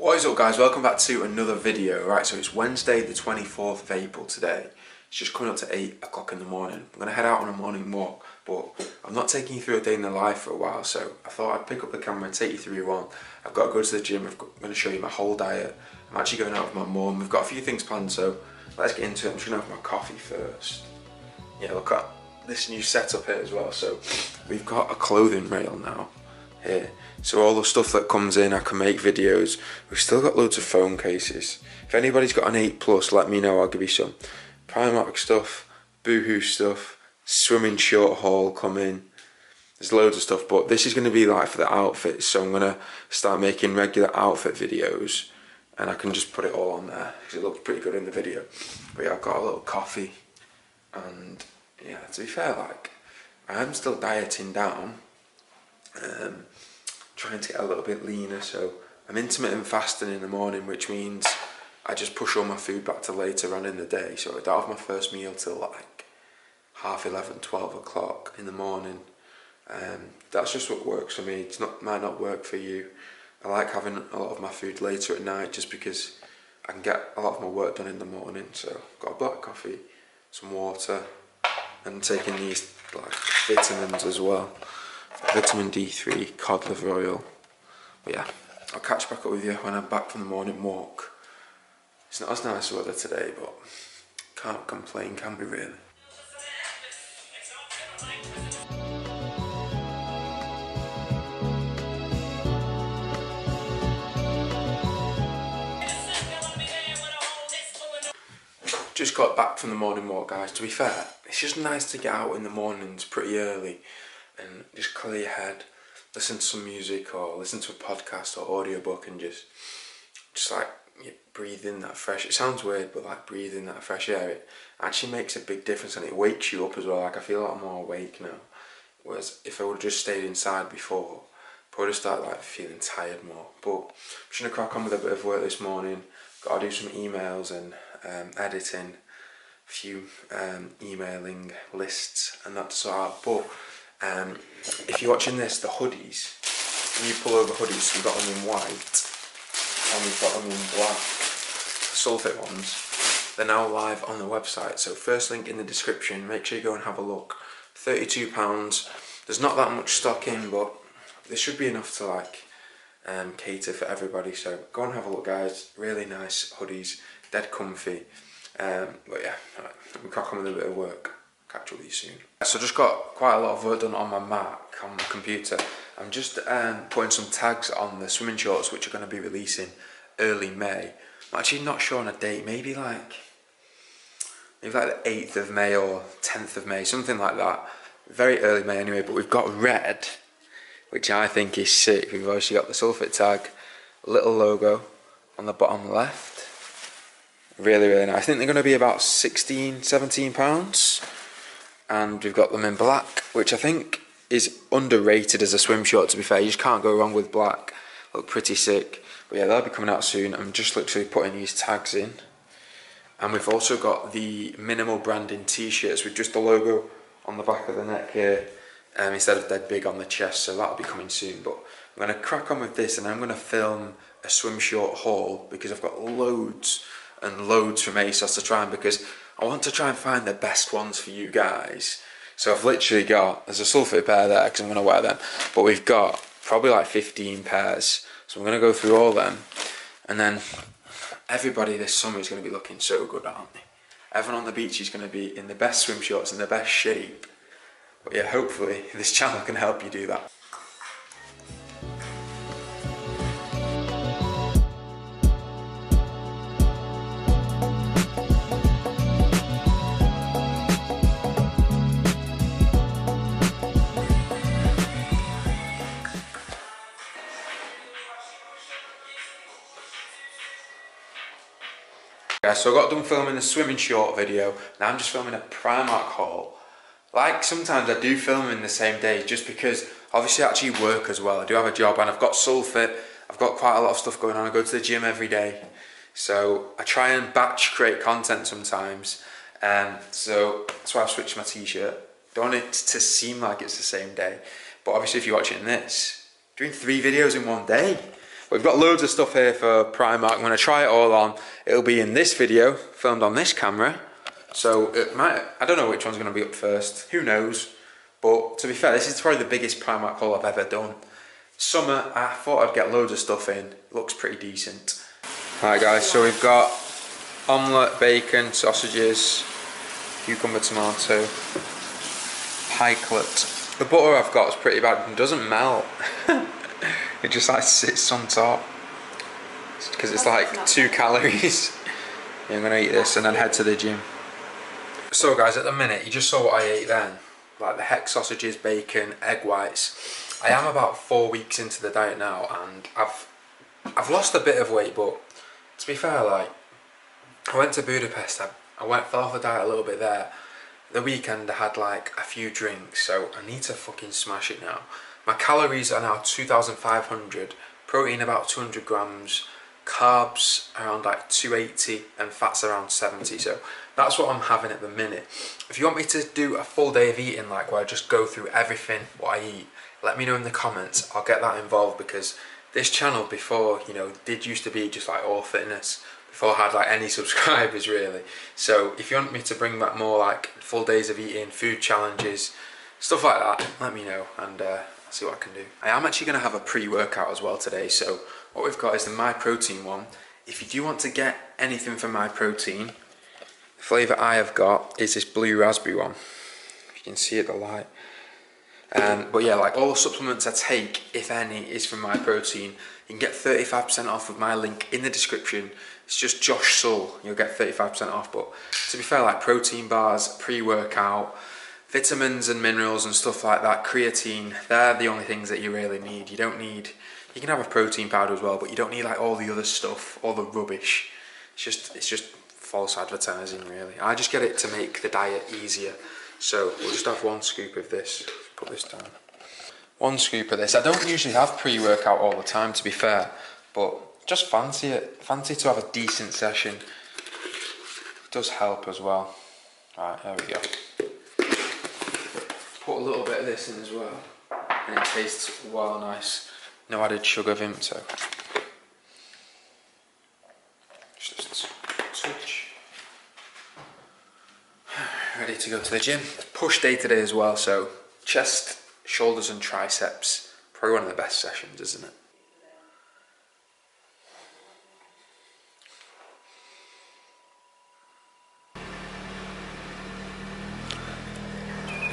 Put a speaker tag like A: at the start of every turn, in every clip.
A: What is up guys, welcome back to another video. Right, so it's Wednesday the 24th of April today. It's just coming up to 8 o'clock in the morning. I'm going to head out on a morning walk, but I'm not taking you through a day in the life for a while, so I thought I'd pick up the camera and take you through one. I've got to go to the gym, I'm going to show you my whole diet. I'm actually going out with my mum, we've got a few things planned, so let's get into it. I'm just going to have my coffee first. Yeah, look at this new setup here as well. So we've got a clothing rail now here. So all the stuff that comes in, I can make videos. We've still got loads of phone cases. If anybody's got an 8 Plus, let me know, I'll give you some. Primark stuff, Boohoo stuff, swimming short haul coming. There's loads of stuff, but this is going to be like for the outfits. So I'm going to start making regular outfit videos and I can just put it all on there because it looks pretty good in the video. But yeah, I've got a little coffee and yeah, to be fair, like I am still dieting down, um, trying to get a little bit leaner. So I'm intermittent fasting in the morning, which means I just push all my food back to later on in the day. So I don't have my first meal till like half 11, 12 o'clock in the morning. Um, that's just what works for me. It's not might not work for you. I like having a lot of my food later at night just because I can get a lot of my work done in the morning. So I've got a black coffee, some water, and taking these like vitamins as well. Vitamin D3, cod liver oil. But yeah, I'll catch back up with you when I'm back from the morning walk. It's not as nice weather today, but can't complain, can we really? Just got back from the morning walk, guys. To be fair, it's just nice to get out in the mornings pretty early and just clear your head, listen to some music or listen to a podcast or audiobook and just, just like you breathe in that fresh. It sounds weird, but like breathing that fresh air, it actually makes a big difference and it wakes you up as well. Like I feel a lot more awake now. Whereas if I would have just stayed inside before, probably start like feeling tired more. But I'm just gonna crack on with a bit of work this morning. Got to do some emails and um, editing, a few um, emailing lists and that sort of But um, if you're watching this, the hoodies, when you pull over hoodies, we've got them in white and we've got them in black, Sulfit ones. They're now live on the website. So first link in the description, make sure you go and have a look. £32, there's not that much stock in, but there should be enough to like um, cater for everybody. So go and have a look, guys. Really nice hoodies, dead comfy. Um, but yeah, right, we crack on with a bit of work. Catch up with you soon. So just got quite a lot of work done on my Mac, on my computer. I'm just um, putting some tags on the swimming shorts, which are going to be releasing early May. I'm actually not sure on a date. Maybe like maybe like the 8th of May or 10th of May, something like that. Very early May anyway. But we've got red which I think is sick. We've obviously got the Sulfit tag, little logo on the bottom left. Really, really nice. I think they're going to be about 16, 17 pounds. And we've got them in black, which I think is underrated as a swim short, to be fair. You just can't go wrong with black. Look pretty sick. But yeah, they'll be coming out soon. I'm just literally putting these tags in. And we've also got the minimal branding t-shirts with just the logo on the back of the neck here um, instead of dead big on the chest so that'll be coming soon but I'm going to crack on with this and I'm going to film a swim short haul because I've got loads and loads from ASOS to try and because I want to try and find the best ones for you guys. So I've literally got there's a Sulfit pair there because I'm going to wear them. But we've got probably like 15 pairs. So I'm going to go through all them. And then everybody this summer is going to be looking so good aren't they? Everyone on the beach is going to be in the best swim shorts in the best shape. But yeah, hopefully this channel can help you do that. Yeah, so I got done filming a swimming short video, now I'm just filming a Primark haul like sometimes I do film in the same day just because obviously I actually work as well. I do have a job and I've got Sulfit. I've got quite a lot of stuff going on. I go to the gym every day. So I try and batch create content sometimes. Um, so that's why I've switched my t-shirt. Don't want it to seem like it's the same day. But obviously if you're watching this, doing three videos in one day. We've got loads of stuff here for Primark. I'm going to try it all on. It'll be in this video, filmed on this camera. So it might, I don't know which one's going to be up first. Who knows? But to be fair, this is probably the biggest Primark haul I've ever done. Summer, I thought I'd get loads of stuff in. looks pretty decent. Alright guys, so we've got omelette, bacon, sausages, cucumber, tomato, pikelet. The butter I've got is pretty bad. It doesn't melt. it just like sits on top. Because it's like two calories. yeah, I'm gonna eat this and then head to the gym. So guys, at the minute, you just saw what I ate then. Like the heck sausages, bacon, egg whites. I am about four weeks into the diet now and I've I've lost a bit of weight but to be fair like I went to Budapest, I, I went fell off the diet a little bit there. The weekend I had like a few drinks so I need to fucking smash it now. My calories are now 2,500, protein about 200 grams, carbs around like 280 and fats around 70 so that's what I'm having at the minute. If you want me to do a full day of eating like where I just go through everything what I eat let me know in the comments. I'll get that involved because this channel before you know did used to be just like all fitness. Before I had like any subscribers really. So if you want me to bring back more like full days of eating food challenges stuff like that let me know. And uh, See what I can do. I am actually going to have a pre-workout as well today. So what we've got is the My Protein one. If you do want to get anything from My Protein, the flavour I have got is this blue raspberry one. If You can see it the light. Um, but yeah, like all the supplements I take, if any, is from My Protein. You can get 35% off with my link in the description. It's just Josh Sull. You'll get 35% off. But to be fair, like protein bars, pre-workout, vitamins and minerals and stuff like that, creatine, they're the only things that you really need. You don't need, you can have a protein powder as well, but you don't need like all the other stuff, all the rubbish. It's just, it's just false advertising really. I just get it to make the diet easier. So we'll just have one scoop of this, put this down. One scoop of this. I don't usually have pre-workout all the time to be fair, but just fancy it. Fancy to have a decent session. It does help as well. Right, there we go put a little bit of this in as well and it tastes well nice. No added sugar vim so just touch. Ready to go to the gym. Push day today as well so chest shoulders and triceps. Probably one of the best sessions isn't it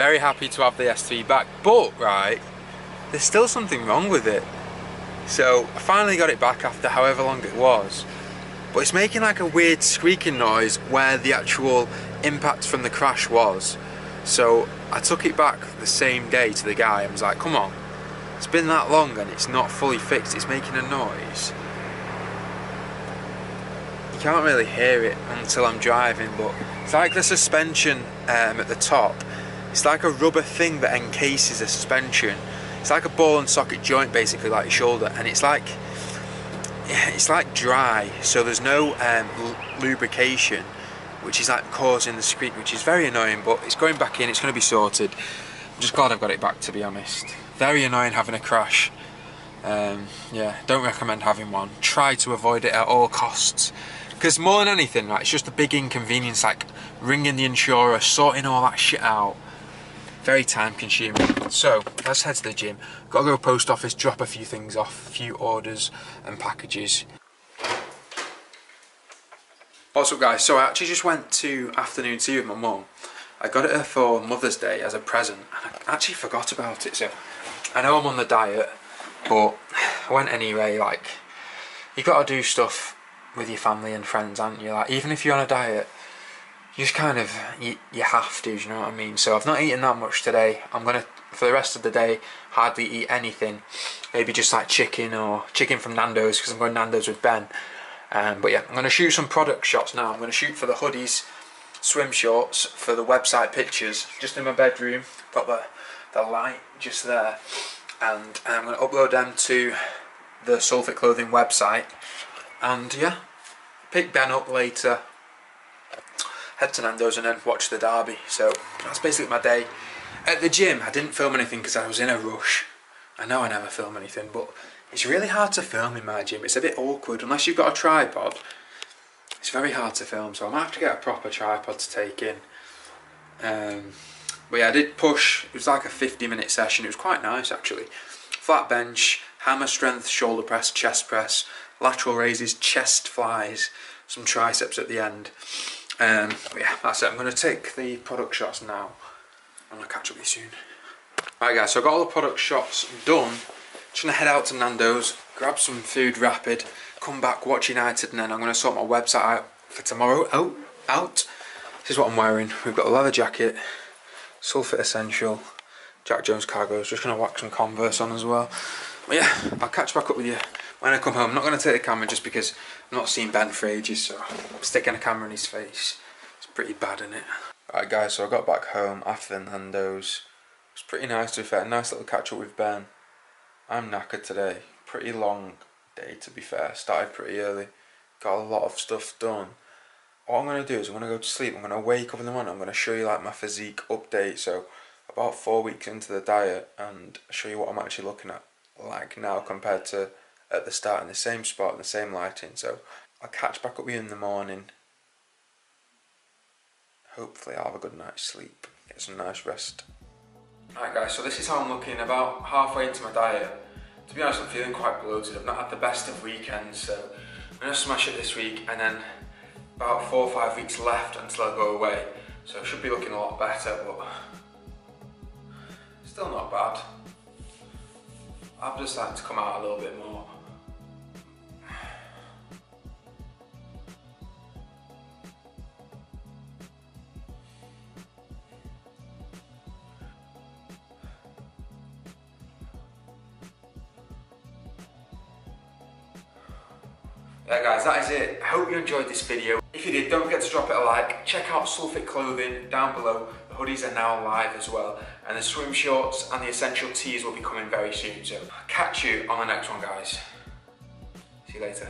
A: very happy to have the S3 back, but right, there's still something wrong with it. So I finally got it back after however long it was, but it's making like a weird squeaking noise where the actual impact from the crash was. So I took it back the same day to the guy and was like, come on, it's been that long and it's not fully fixed, it's making a noise. You can't really hear it until I'm driving, but it's like the suspension um, at the top it's like a rubber thing that encases a suspension. It's like a ball and socket joint basically like your shoulder and it's like it's like dry so there's no um, lubrication which is like causing the squeak which is very annoying but it's going back in it's going to be sorted. I'm just glad I've got it back to be honest. Very annoying having a crash. Um, yeah don't recommend having one. Try to avoid it at all costs. Because more than anything right it's just a big inconvenience like ringing the insurer sorting all that shit out very time consuming. So let's head to the gym. Got to go post office, drop a few things off, a few orders and packages. What's up guys? So I actually just went to afternoon tea with my mum. I got it her for Mother's Day as a present and I actually forgot about it. So I know I'm on the diet, but I went anyway. Like, you got to do stuff with your family and friends, aren't you? Like, even if you're on a diet, just kind of you, you have to, you know what I mean? So I've not eaten that much today. I'm gonna for the rest of the day hardly eat anything. Maybe just like chicken or chicken from Nando's because I'm going Nando's with Ben. Um, but yeah, I'm gonna shoot some product shots now. I'm gonna shoot for the hoodies, swim shorts, for the website pictures, just in my bedroom. Got the the light just there, and I'm gonna upload them to the Sulfit Clothing website. And yeah, pick Ben up later head to Nando's and then watch the derby. So that's basically my day. At the gym, I didn't film anything because I was in a rush. I know I never film anything, but It's really hard to film in my gym. It's a bit awkward unless you've got a tripod. It's very hard to film, so I might have to get a proper tripod to take in. Um, but yeah, I did push. It was like a 50 minute session. It was quite nice actually. Flat bench, hammer strength, shoulder press, chest press, lateral raises, chest flies, some triceps at the end. Um, yeah, that's it. I'm going to take the product shots now. and I'll catch up with you soon. Alright guys, so I've got all the product shots done. Just going to head out to Nando's, grab some food rapid, come back, watch United, and then I'm going to sort my website out for tomorrow. Out, out. This is what I'm wearing. We've got a leather jacket, Sulfit Essential, Jack Jones cargoes. Just going to whack some Converse on as well. But yeah, I'll catch back up with you when I come home. I'm not going to take the camera just because I've not seen Ben for ages, so I'm sticking a camera in his face. It's pretty bad, isn't it? Alright guys, so I got back home after the Nando's. It was pretty nice to be fair. Nice little catch up with Ben. I'm knackered today. Pretty long day to be fair. Started pretty early. Got a lot of stuff done. What I'm going to do is I'm going to go to sleep. I'm going to wake up in the morning. I'm going to show you like my physique update. So about four weeks into the diet and show you what I'm actually looking at like now compared to at the start in the same spot, in the same lighting. So I'll catch back up with you in the morning. Hopefully I'll have a good night's sleep, get some nice rest. Alright guys, so this is how I'm looking about halfway into my diet. To be honest, I'm feeling quite bloated. I've not had the best of weekends, so I'm to smash it this week and then about four or five weeks left until I go away. So I should be looking a lot better, but still not bad. I'm just starting to come out a little bit more. That is it. I hope you enjoyed this video. If you did, don't forget to drop it a like. Check out Sulfit Clothing down below. The hoodies are now live as well. And the swim shorts and the essential tees will be coming very soon. So catch you on the next one guys. See you later.